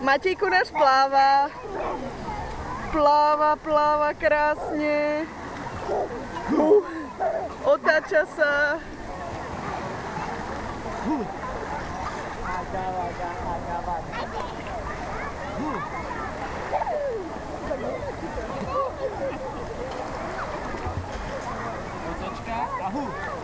Matějku náš plává. Plává, plává krásně. Uh, otáča sa. Otočka a hu.